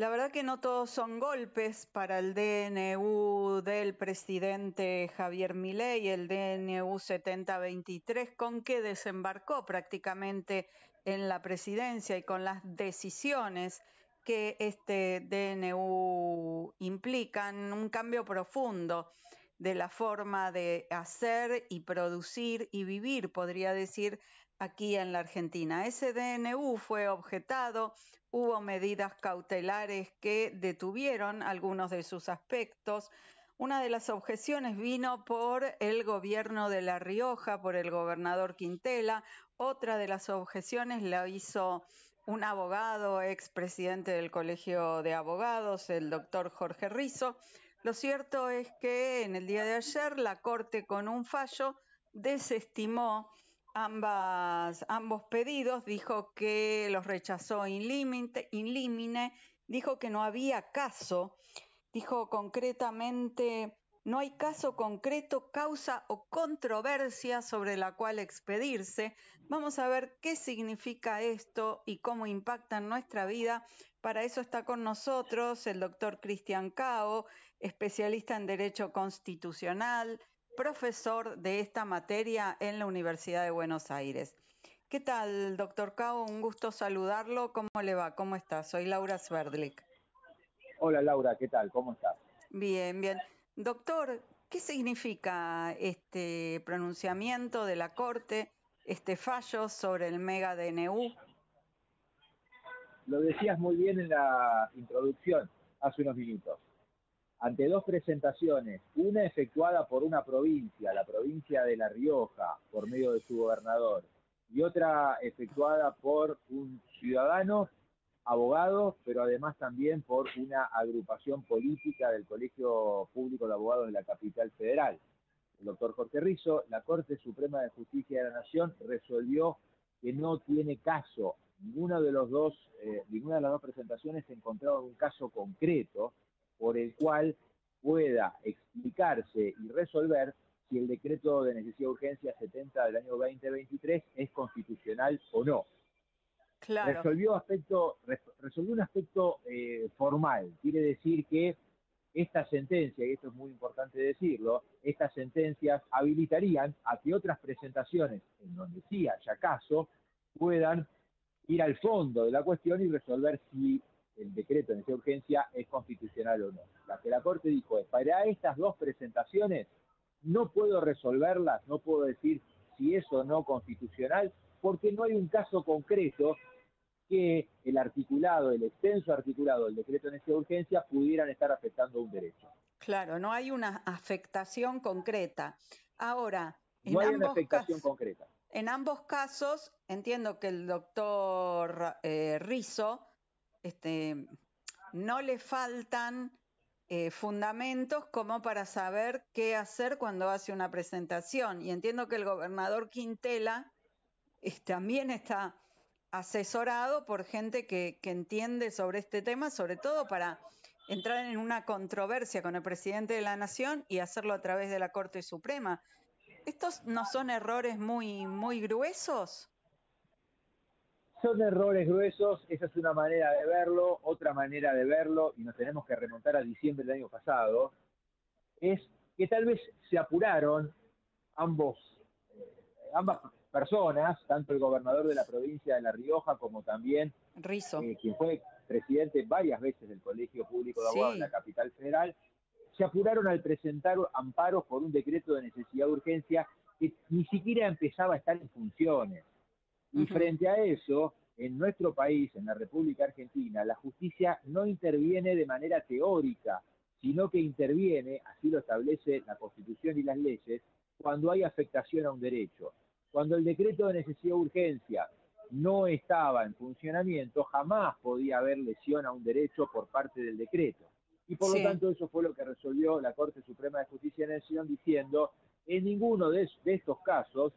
La verdad que no todos son golpes para el DNU del presidente Javier Milei, el DNU 7023, con que desembarcó prácticamente en la presidencia y con las decisiones que este DNU implican, un cambio profundo de la forma de hacer y producir y vivir, podría decir, aquí en la Argentina. Ese DNU fue objetado, hubo medidas cautelares que detuvieron algunos de sus aspectos. Una de las objeciones vino por el gobierno de La Rioja, por el gobernador Quintela. Otra de las objeciones la hizo un abogado, expresidente del Colegio de Abogados, el doctor Jorge Rizo. Lo cierto es que en el día de ayer la Corte con un fallo desestimó ambas, ambos pedidos, dijo que los rechazó in limine, dijo que no había caso, dijo concretamente, no hay caso concreto, causa o controversia sobre la cual expedirse. Vamos a ver qué significa esto y cómo impacta en nuestra vida. Para eso está con nosotros el doctor Cristian Cao, especialista en Derecho Constitucional, profesor de esta materia en la Universidad de Buenos Aires. ¿Qué tal, doctor Cao? Un gusto saludarlo. ¿Cómo le va? ¿Cómo está? Soy Laura Sverdlik. Hola, Laura. ¿Qué tal? ¿Cómo estás? Bien, bien. Doctor, ¿qué significa este pronunciamiento de la Corte, este fallo sobre el mega DNU? Lo decías muy bien en la introducción hace unos minutos ante dos presentaciones, una efectuada por una provincia, la provincia de La Rioja, por medio de su gobernador, y otra efectuada por un ciudadano, abogado, pero además también por una agrupación política del Colegio Público de Abogados de la capital federal. El doctor Jorge Rizzo, la Corte Suprema de Justicia de la Nación resolvió que no tiene caso, ninguna de, los dos, eh, ninguna de las dos presentaciones se encontraba un caso concreto, por el cual pueda explicarse y resolver si el decreto de necesidad de urgencia 70 del año 2023 es constitucional o no. Resolvió, aspecto, resolvió un aspecto eh, formal, quiere decir que esta sentencia, y esto es muy importante decirlo, estas sentencias habilitarían a que otras presentaciones, en donde sí haya caso, puedan ir al fondo de la cuestión y resolver si el decreto de urgencia es constitucional o no. La que la Corte dijo es, para estas dos presentaciones no puedo resolverlas, no puedo decir si es o no constitucional, porque no hay un caso concreto que el articulado, el extenso articulado del decreto de urgencia pudieran estar afectando un derecho. Claro, no hay una afectación concreta. Ahora, en no hay una afectación concreta. En ambos casos, entiendo que el doctor eh, Rizo este, no le faltan eh, fundamentos como para saber qué hacer cuando hace una presentación. Y entiendo que el gobernador Quintela también está asesorado por gente que entiende sobre este tema, sobre todo para entrar en una controversia con el presidente de la Nación y hacerlo a través de la Corte Suprema. ¿Estos no son errores muy, muy gruesos? Son errores gruesos, esa es una manera de verlo, otra manera de verlo, y nos tenemos que remontar a diciembre del año pasado, es que tal vez se apuraron ambos, ambas personas, tanto el gobernador de la provincia de La Rioja como también eh, quien fue presidente varias veces del Colegio Público de Abogados de la capital federal, se apuraron al presentar amparos por un decreto de necesidad de urgencia que ni siquiera empezaba a estar en funciones. Y frente a eso, en nuestro país, en la República Argentina, la justicia no interviene de manera teórica, sino que interviene, así lo establece la Constitución y las leyes, cuando hay afectación a un derecho. Cuando el decreto de necesidad de urgencia no estaba en funcionamiento, jamás podía haber lesión a un derecho por parte del decreto. Y por lo tanto eso fue lo que resolvió la Corte Suprema de Justicia de Nación diciendo, en ninguno de estos casos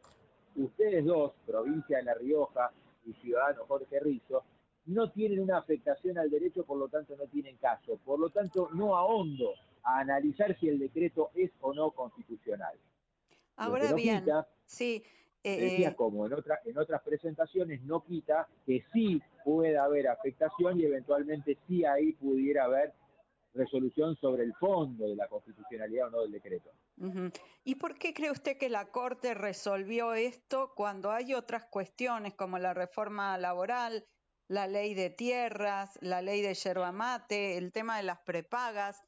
ustedes dos, provincia de La Rioja y ciudadano Jorge Rizzo, no tienen una afectación al derecho, por lo tanto no tienen caso. Por lo tanto, no ahondo a analizar si el decreto es o no constitucional. Ahora bien, sí, decía, eh, como en, otra, en otras presentaciones, no quita que sí pueda haber afectación y eventualmente sí ahí pudiera haber resolución sobre el fondo de la constitucionalidad o no del decreto. ¿Y por qué cree usted que la Corte resolvió esto cuando hay otras cuestiones como la reforma laboral, la ley de tierras, la ley de yerba mate, el tema de las prepagas,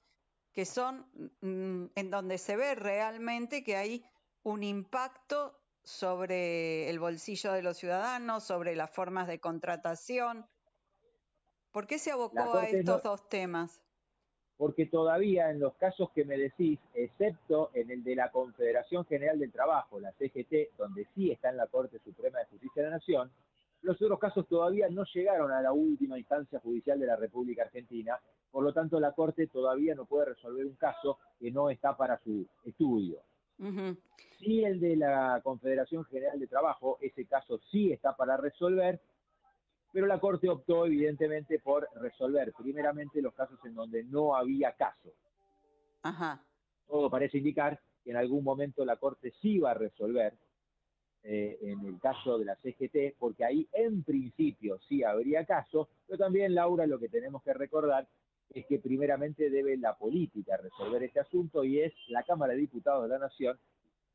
que son mm, en donde se ve realmente que hay un impacto sobre el bolsillo de los ciudadanos, sobre las formas de contratación. ¿Por qué se abocó a estos dos temas? Porque todavía en los casos que me decís, excepto en el de la Confederación General del Trabajo, la CGT, donde sí está en la Corte Suprema de Justicia de la Nación, los otros casos todavía no llegaron a la última instancia judicial de la República Argentina, por lo tanto la Corte todavía no puede resolver un caso que no está para su estudio. Sí, el de la Confederación General de Trabajo, ese caso sí está para resolver, pero la Corte optó evidentemente por resolver primeramente los casos en donde no había caso. Todo parece indicar que en algún momento la Corte sí va a resolver eh, en el caso de la CGT, porque ahí en principio sí habría caso, pero también, Laura, lo que tenemos que recordar es que primeramente debe la política resolver este asunto y es la Cámara de Diputados de la Nación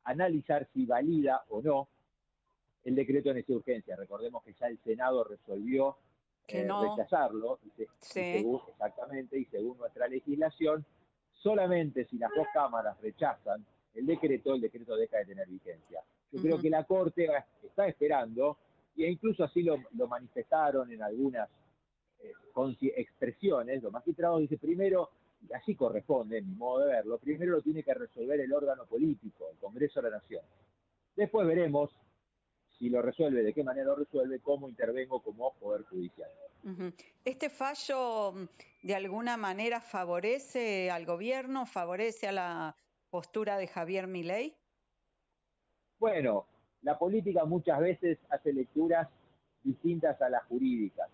analizar si valida o no el decreto de necesidad urgencia. Recordemos que ya el Senado resolvió eh, rechazarlo, exactamente, y según nuestra legislación, solamente si las dos cámaras rechazan el decreto, el decreto deja de tener vigencia. Yo creo que la Corte está esperando, e incluso así lo, lo manifestaron en algunas con expresiones, los magistrados dice primero, y así corresponde, en mi modo de verlo, primero lo tiene que resolver el órgano político, el Congreso de la Nación. Después veremos si lo resuelve, de qué manera lo resuelve, cómo intervengo como Poder Judicial. ¿Este fallo mm, de alguna manera favorece al gobierno, favorece a la postura de Javier Milei? Bueno, la política muchas veces hace lecturas distintas a las jurídicas.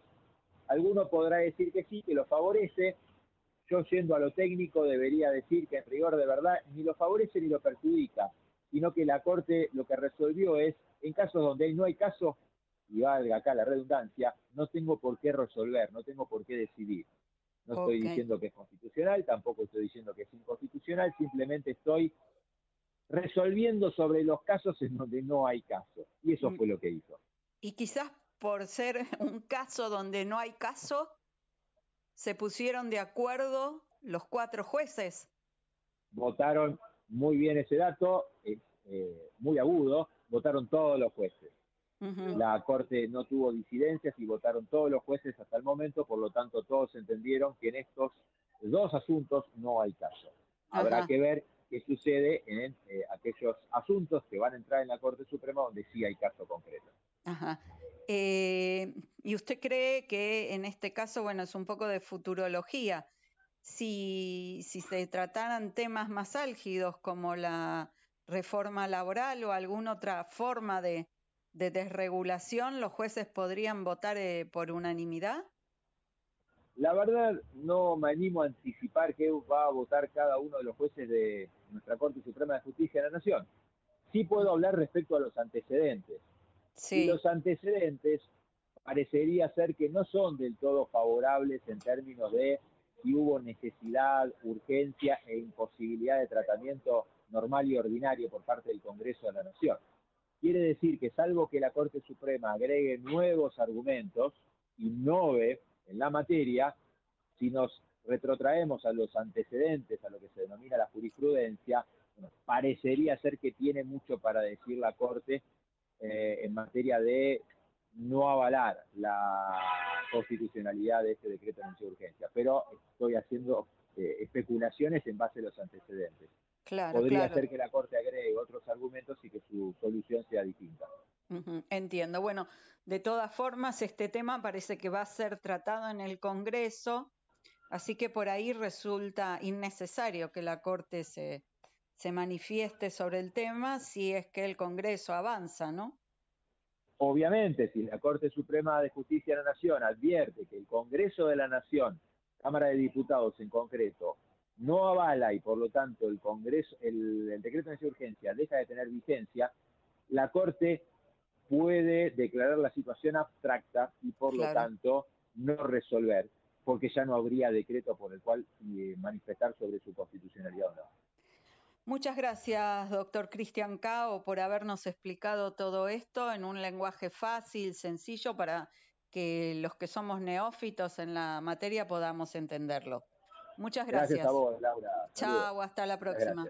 Alguno podrá decir que sí, que lo favorece. Yo yendo a lo técnico debería decir que en rigor de verdad ni lo favorece ni lo perjudica, sino que la Corte lo que resolvió es, en casos donde no hay caso, y valga acá la redundancia, no tengo por qué resolver, no tengo por qué decidir. No estoy diciendo que es constitucional, tampoco estoy diciendo que es inconstitucional, simplemente estoy resolviendo sobre los casos en donde no hay caso. Y eso mm. fue lo que hizo. Y quizás por ser un caso donde no hay caso, se pusieron de acuerdo los cuatro jueces. Votaron muy bien ese dato, es eh, muy agudo, votaron todos los jueces. La Corte no tuvo disidencias y votaron todos los jueces hasta el momento, por lo tanto todos entendieron que en estos dos asuntos no hay caso. Habrá que ver qué sucede en eh, aquellos asuntos que van a entrar en la Corte Suprema donde sí hay caso concreto. Ajá. Eh, ¿Y usted cree que en este caso, bueno, es un poco de futurología? Si, si se trataran temas más álgidos como la reforma laboral o alguna otra forma de, desregulación, ¿los jueces podrían votar eh, por unanimidad? La verdad, no me animo a anticipar qué va a votar cada uno de los jueces de nuestra Corte Suprema de Justicia de la Nación. Sí puedo hablar respecto a los antecedentes. Y los antecedentes parecería ser que no son del todo favorables en términos de si hubo necesidad, urgencia e imposibilidad de tratamiento normal y ordinario por parte del Congreso de la Nación. Quiere decir que salvo que la Corte Suprema agregue nuevos argumentos, innove en la materia, si nos retrotraemos a los antecedentes, a lo que se denomina la jurisprudencia, parecería ser que tiene mucho para decir la Corte eh, en materia de no avalar la constitucionalidad de este decreto de urgencia, pero estoy haciendo eh, especulaciones en base a los antecedentes. Podría ser que la Corte agregue otros argumentos y que su solución sea distinta. entiendo. Bueno, de todas formas, este tema parece que va a ser tratado en el Congreso, así que por ahí resulta innecesario que la Corte se, se manifieste sobre el tema si es que el Congreso avanza, ¿no? Obviamente, si la Corte Suprema de Justicia de la Nación advierte que el Congreso de la Nación, Cámara de Diputados en concreto, no avala y por lo tanto el Congreso, el, decreto de urgencia deja de tener vigencia, la Corte puede declarar la situación abstracta y por lo tanto no resolver, porque ya no habría decreto por el cual eh, manifestar sobre su constitucionalidad o no. Muchas gracias, doctor Cristian Cao, por habernos explicado todo esto en un lenguaje fácil, sencillo, para que los que somos neófitos en la materia podamos entenderlo. Muchas gracias. Gracias a vos, Laura. Chao, hasta la próxima.